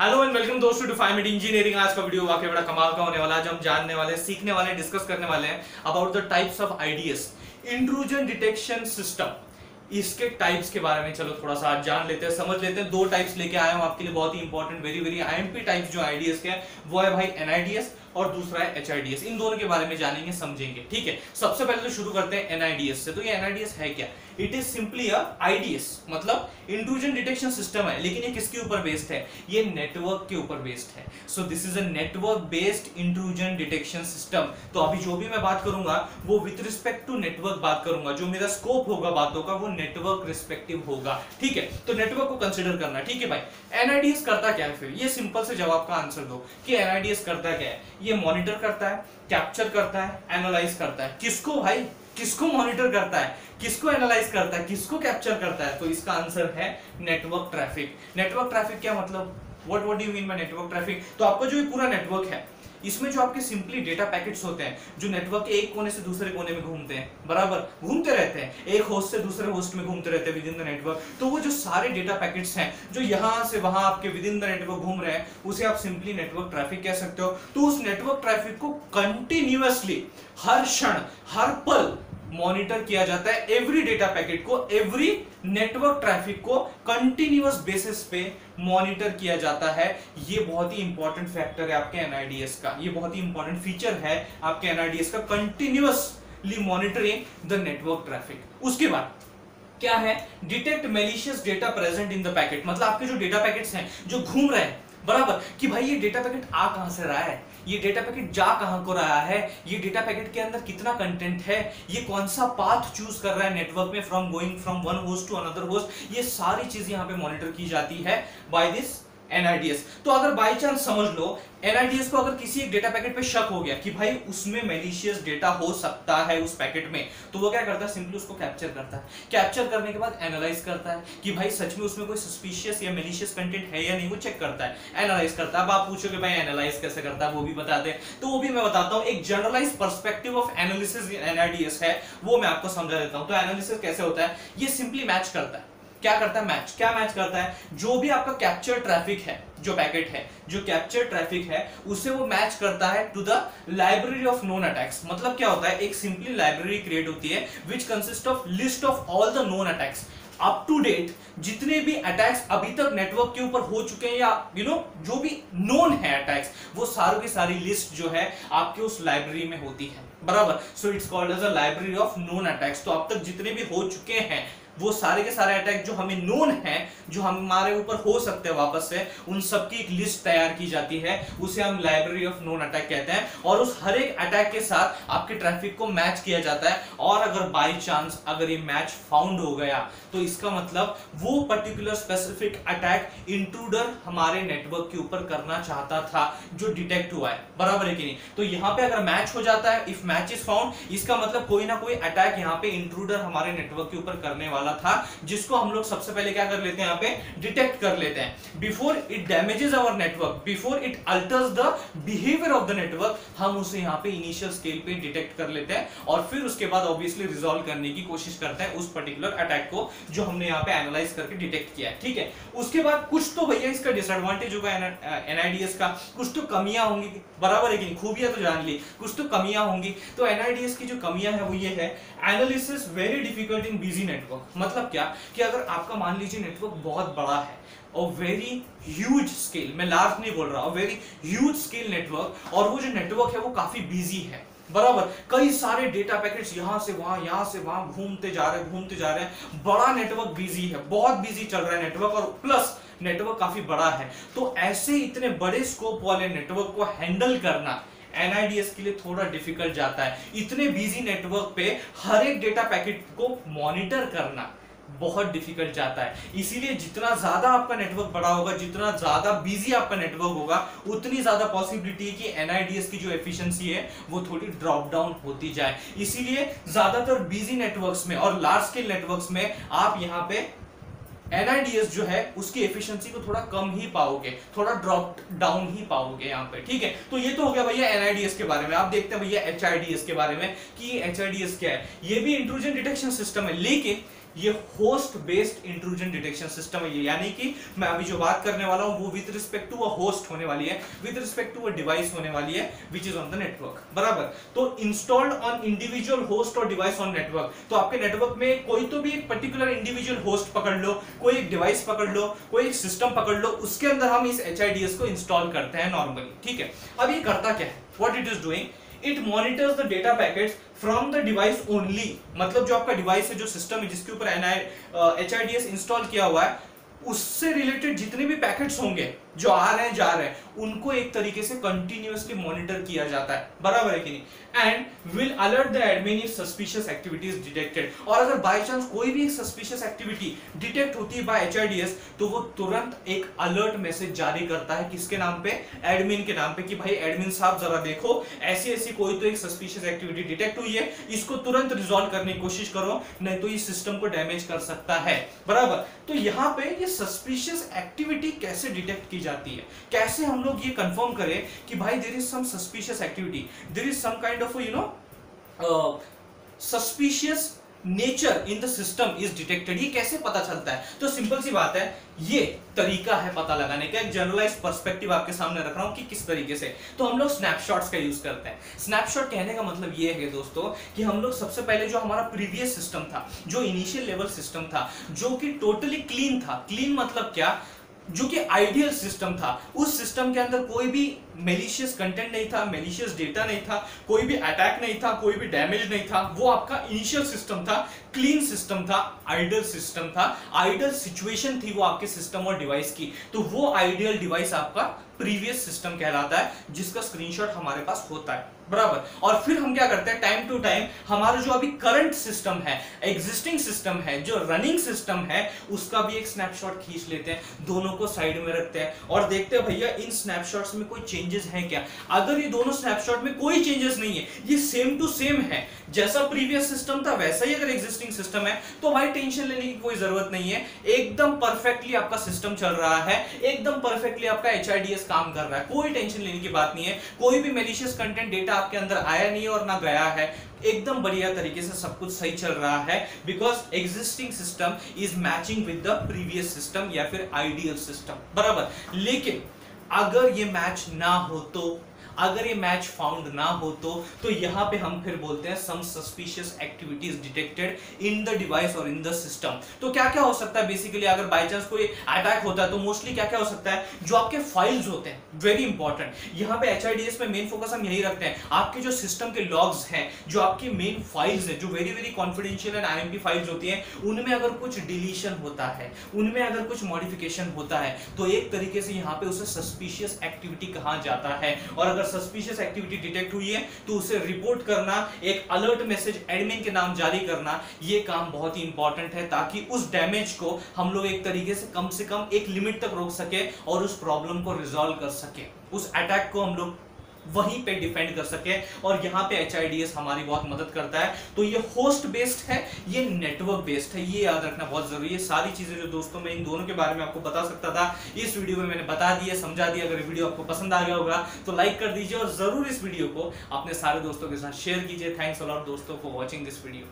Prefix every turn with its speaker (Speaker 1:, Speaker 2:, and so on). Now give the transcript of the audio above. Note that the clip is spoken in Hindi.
Speaker 1: हेलो एंड वेलकम दोस्तों टू फाइव इंजीनियरिंग आज का वीडियो वाकई बड़ा कमाल का होने वाला है आज हम जानने वाले, सीखने वाले डिस्कस करने वाले हैं about the types of IDS intrusion detection system इसके टाइप्स के बारे में चलो थोड़ा सा जान लेते हैं, समझ लेते हैं। दो टाइप्स लेके आया हूँ आपके लिए, बहुत ही important very very IMP types जो आईडीएस के हैं, वो है भाई एनआईडीएस और दूसरा है एच इन दोनों के बारे में जानेंगे, समझेंगे। ठीक है? सबसे पहले तो शुरू करते हैं एनआईडीएस से। तो ये एनआईडीएस है क्या? It is simply a IDS मतलब इंट्रूजन डिटेक्शन सिस्टम है, लेकिन ये किसके ऊपर बेस्ड है? ये नेटवर्क के ऊपर बेस्ड है। So this is a network based intrusion detection system तो अभी जो भी मैं बात करूँगा, वो विथ रिस्पेक्ट टू नेटवर्क बात करूँगा। जो मेरा स्कोप होगा बातों का, वो नेटवर्क रिस्पेक्टिव होगा। ठीक है? तो नेटवर्क को कंसिडर करना। ठीक है भाई? एनआईडीएस करता क्या है फिर? ये सिंपल से जवाब का आंसर दो कि एनआईडीएस करता क्या है? ये मॉनिटर करता है कैप्चर करता है एनालाइज करता है। किसको भाई? किसको मॉनिटर करता है? किसको एनालाइज करता है? किसको कैप्चर करता है? तो इसका आंसर है नेटवर्क ट्रैफ़िक नेटवर्क ट्रैफ़िक क्या मतलब? What what do mean by network traffic तो आपका जो ये पूरा नेटवर्क है इसमें जो आपके सिंपली डेटा पैकेट्स होते हैं, जो नेटवर्क के एक कोने से दूसरे कोने में घूमते हैं, बराबर? घूमते रहते हैं। एक होस्ट से दूसरे होस्ट में घूमते रहते हैं विद इन द नेटवर्क तो वो जो सारे डेटा पैकेट्स हैं, जो यहाँ से वहाँ आपके विद इन द नेटवर्क घूम रहे हैं, उसे आप सिंपली नेटवर्क ट्रैफ़िक कह सकते हो। तो उस नेटवर्क ट्रैफ़िक को कंटिन्यूसली हर क्षण, हर पल मॉनिटर किया जाता है एवरी डेटा पैकेट को एवरी नेटवर्क ट्रैफ़िक को कंटिन्यूस बेसिस पे मॉनिटर किया जाता है। ये बहुत ही इंपॉर्टेंट फैक्टर है आपके एनआईडीएस का। ये बहुत ही इंपॉर्टेंट फीचर है आपके एनआईडीएस का। Continuously monitoring the network traffic उसके बाद, क्या है? Detect malicious data present in the packet मतलब आपके जो डेटा पैकेट्स हैं, जो घूम रहे हैं, बराबर, कि भाई ये डेटा पैकेट आ कहाँ से रहा है? ये डेटा पैकेट जा कहाँ को रहा है? ये डेटा पैकेट के अंदर कितना कंटेंट है? ये कौन सा पाथ चूज़ कर रहा है नेटवर्क में from going from one host to another host ये सारी चीज़ यहाँ पे मॉनिटर की जाती है बाय दिस एनआईडीएस तो अगर बाई चांस समझ लो एनआईडीएस को अगर किसी एक डेटा पैकेट पे शक हो गया कि भाई उसमें मेलिशियस डेटा हो सकता है उस पैकेट में तो वो क्या करता है? सिंपली उसको कैप्चर करता है। कैप्चर करने के बाद एनालाइज करता है कि भाई सच में उसमें कोई सस्पिशियस या मेलिशियस कंटेंट है या नहीं, वो चेक करता है। एनालाइज करता है। अब आप पूछोगे, भाई एनालाइज कैसे करता है? वो भी बता दे। तो वो भी मैं बताता हूँ, एक generalize perspective of analysis NIDS है, वो मैं आपको समझा देता हूँ। तो एनालिसिस कैसे होता है? ये सिंपली मैच करता है। क्या करता है मैच क्या मैच करता है? जो भी आपका कैप्चर ट्रैफ़िक है जो पैकेट है जो कैप्चर ट्रैफ़िक है उसे वो मैच करता है to the library of known attacks मतलब क्या होता है? एक सिंपली लाइब्रेरी क्रिएट होती है which consist of list of all the known attacks up to date जितने भी अटैक्स अभी तक नेटवर्क के ऊपर हो चुके हैं या यू you नो know, जो भी नोन है अटैक्स वो सारों की सारी लिस्ट जो है आपके उस लाइब्रेरी में होती है। बराबर? So it's called as a library of known attacks तो अब तक जितने भी हो चुके हैं वो सारे के सारे अटैक जो हमें नोन है, जो हमारे ऊपर हो सकते हैं वापस से, उन सबकी एक लिस्ट तैयार की जाती है। उसे हम लाइब्रेरी ऑफ़ नोन अटैक कहते हैं। और उस हर एक अटैक के साथ आपके ट्रैफ़िक को मैच किया जाता है। और अगर बाई चांस अगर ये मैच फाउंड हो गया तो इसका मतलब वो पर्टिकुलर स्पेसिफिक अटैक इंट्रूडर हमारे नेटवर्क के ऊपर करना चाहता था, जो डिटेक्ट हुआ है। बराबर है कि नहीं? तो यहाँ पे अगर मैच हो जाता है इफ़ मैच इज़ फाउंड इसका मतलब कोई ना कोई अटैक यहाँ पे इंट्रूडर हमारे नेटवर्क के ऊपर करने वाला वाला था, जिसको हम लोग सबसे पहले क्या कर लेते हैं यहाँ पे? डिटेक्ट कर लेते हैं। Before it damages our network before it alters the behaviour of the network हम उसे यहाँ पे इनिशियल स्केल पे डिटेक्ट कर लेते हैं और फिर उसके बाद ऑब्वियसली रिजोल्व करने की कोशिश करते हैं उस पर्टिकुलर अटैक को, जो हमने यहाँ पे एनालाइज करके डिटेक्ट किया है। ठीक है? उसके बाद कुछ तो भैया इसका डिसएडवांटेज होगा एनआईडीएस का। कुछ तो कमियाँ होंगी, बराबर है कि खूबियाँ तो जान ली। कुछ तो कमियाँ होंगी। तो एनआईडीएस की जो कमियाँ है, वो ये है। Analysis very difficult in busy network मतलब क्या? कि अगर आपका मान लीजिए नेटवर्क बहुत बड़ा है, और वेरी ह्यूज स्केल मैं लार्ज नहीं बोल रहा हूँ वेरी ह्यूज स्केल नेटवर्क और वो जो नेटवर्क है वो काफ़ी बिज़ी है, बराबर? कई सारे डेटा पैकेट्स यहाँ से वहाँ, यहाँ से वहाँ घूमते जा रहे घूमते जा रहे हैं। बड़ा नेटवर्क बिज़ी है, बहुत बिज़ी चल रहा है नेटवर्क और प्लस नेटवर्क काफ़ी बड़ा है। तो ऐसे इतने बड़े स्कोप वाले नेटवर्क को हैंडल करना एनआईडीएस के लिए थोड़ा डिफ़िकल्ट जाता है। इतने बिज़ी नेटवर्क पे हर एक डेटा पैकेट को मॉनिटर करना बहुत डिफ़िकल्ट जाता है। इसीलिए जितना ज़्यादा आपका नेटवर्क बड़ा होगा, जितना ज़्यादा बिज़ी आपका नेटवर्क होगा, उतनी ज़्यादा पॉसिबिलिटी है कि एनआईडीएस की जो एफिशिएंसी है, वो थोड़ी ड्रॉप डाउन होती जाए। इसीलिए ज़्यादातर बिज़ी नेटवर्क्स में और लार्ज स्केल नेटवर्क्स में आप यहाँ पे एनआईडीएस जो है, उसकी एफिशिएंसी को थोड़ा कम ही पाओगे, थोड़ा ड्रॉप डाउन ही पाओगे यहाँ पे, ठीक है? तो ये तो हो गया भैया एनआईडीएस के बारे में। आप देखते हैं भैया एचआईडीएस के बारे में कि एचआईडीएस क्या है? ये भी इंट्रूजन डिटेक्शन सिस्टम है, लेकिन ये host based intrusion detection system है ये। यानी कि मैं अभी जो बात करने वाला हूँ, वो with respect to a host होने वाली है with respect to a device होने वाली है which is on the network बराबर? तो इंस्टॉल्ड ऑन इंडिविजुअल होस्ट और डिवाइस ऑन नेटवर्क तो आपके नेटवर्क में कोई तो भी एक पर्टिकुलर इंडिविजुअल होस्ट पकड़ लो, कोई एक डिवाइस पकड़ लो, कोई एक सिस्टम पकड़ लो, उसके अंदर हम इस एचआईडीएस को इंस्टॉल करते हैं नॉर्मली ठीक है? अब ये करता क्या है? What it is doing it monitors the data packets from the device only मतलब जो आपका डिवाइस है, जो सिस्टम है, जिसके ऊपर एच आई इंस्टॉल किया हुआ है, उससे रिलेटेड जितने भी पैकेट्स होंगे जो आ रहे हैं, जा रहे हैं। उनको एक तरीके से कंटिन्यूअसली मॉनिटर किया जाता है। बराबर है कि नहीं? And will alert the admin if suspicious activities detected और अगर बाय चांस कोई भी एक सस्पिशियस एक्टिविटी डिटेक्ट होती है बाय एचआईडीएस तो वो तुरंत एक अलर्ट मैसेज जारी करता है किसके नाम पे? एडमिन के नाम पे कि भाई एडमिन साहब, जरा देखो ऐसी ऐसी कोई तो एक सस्पिशियस एक्टिविटी डिटेक्ट हुई है, इसको तुरंत रिजॉल्व करने की कोशिश करो, नहीं तो इस सिस्टम को डैमेज कर सकता है। बराबर? तो यहाँ पे ये सस्पिशियस एक्टिविटी कैसे डिटेक्ट की जाती है। कैसे हम लोग ये कंफर्म करें कि भाई there is some suspicious activity there is some kind of you know suspicious nature in the system is detected ये कैसे पता चलता है? तो सिंपल सी बात है, ये तरीका है पता लगाने का। एक जनरलाइज पर्सपेक्टिव आपके सामने रख रहा हूँ कि किस तरीके से। तो हम लोग स्नैपशॉट्स का यूज़ करते हैं। स्नैपशॉट कहने का मतलब ये है दोस्तों कि हम लोग सबसे पहले जो हमारा प्रीवियस सिस्टम था, जो इनिशियल लेवल सिस्टम था, जो कि टोटली क्लीन था। क्लीन मतलब क्या? जो कि आइडियल सिस्टम था। उस सिस्टम के अंदर कोई भी मेलिशियस कंटेंट नहीं था मेलिशियस डेटा नहीं था, कोई भी अटैक नहीं था, कोई भी डैमेज नहीं था। वो आपका इनिशियल सिस्टम था क्लीन सिस्टम था आइडियल सिस्टम था। आइडियल सिचुएशन थी वो आपके सिस्टम और डिवाइस की। तो वो आइडियल डिवाइस आपका प्रीवियस सिस्टम कहलाता है, जिसका स्क्रीनशॉट हमारे पास होता है। बराबर। और फिर हम क्या करते हैं? टाइम टू टाइम हमारा जो अभी करंट सिस्टम है एग्जिस्टिंग सिस्टम है, जो रनिंग सिस्टम है, उसका भी एक स्नैपशॉट खींच लेते हैं। दोनों को साइड में रखते हैं। और देखते हैं भैया, इन स्नैपशॉट्स में कोई चेंजेस हैं क्या? अगर ये दोनों स्नैपशॉट में कोई चेंजेस नहीं है, ये सेम टू सेम है। जैसा प्रीवियस सिस्टम था, वैसा ही अगर एग्जिस्टिंग सिस्टम है तो भाई टेंशन लेने की कोई ज़रूरत नहीं है। एकदम परफेक्टली आपका सिस्टम चल रहा है। एकदम परफेक्टली आपका एच काम कर रहा है। कोई टेंशन लेने की बात नहीं है। कोई भी मेलिशियस कंटेंट डेटा आपके अंदर आया नहीं और ना गया है, एकदम बढ़िया तरीके से सब कुछ सही चल रहा है because existing system is matching with the previous system या फिर आइडियल सिस्टम बराबर। लेकिन अगर ये मैच ना हो तो अगर ये मैच फाउंड ना हो तो तो यहाँ पे हम फिर बोलते हैं some suspicious activities detected in the device और इन द सिस्टम तो क्या क्या हो सकता है? बेसिकली अगर बाय चांस कोई अटैक होता है तो मोस्टली क्या क्या हो सकता है? जो आपके फाइल्स होते हैं वेरी इंपॉर्टेंट यहाँ पे एचआईडीएस में मेन फोकस हम यही रखते हैं। आपके जो सिस्टम के लॉग्स हैं, जो आपकी मेन फाइल्स है, जो very very confidential and I files होती हैं, उनमें अगर कुछ डिलीशन होता है, उनमें अगर कुछ मॉडिफिकेशन होता है तो एक तरीके से यहाँ पे उसे सस्पिशियस एक्टिविटी कहा जाता है। और अगर सस्पिशियस एक्टिविटी डिटेक्ट हुई है तो उसे रिपोर्ट करना, एक अलर्ट मैसेज एडमिन के नाम जारी करना, ये काम बहुत ही इंपॉर्टेंट है, ताकि उस डैमेज को हम लोग एक तरीके से कम से कम एक लिमिट तक रोक सके और उस प्रॉब्लम को रिजोल्व कर सके। उस अटैक को हम लोग वहीं पे डिफेंड कर सके और यहाँ पे एच हमारी बहुत मदद करता है। तो ये होस्ट बेस्ड है, ये नेटवर्क बेस्ड है, ये याद रखना बहुत ज़रूरी है। सारी चीज़ें जो दोस्तों मैं इन दोनों के बारे में आपको बता सकता था, इस वीडियो में मैंने बता दिया समझा दिया अगर वीडियो आपको पसंद आ गया होगा तो लाइक कर दीजिए और ज़रूर इस वीडियो को अपने सारे दोस्तों के साथ शेयर कीजिए। थैंक्स अलॉट दोस्तों फॉर वॉचिंग दिस वीडियो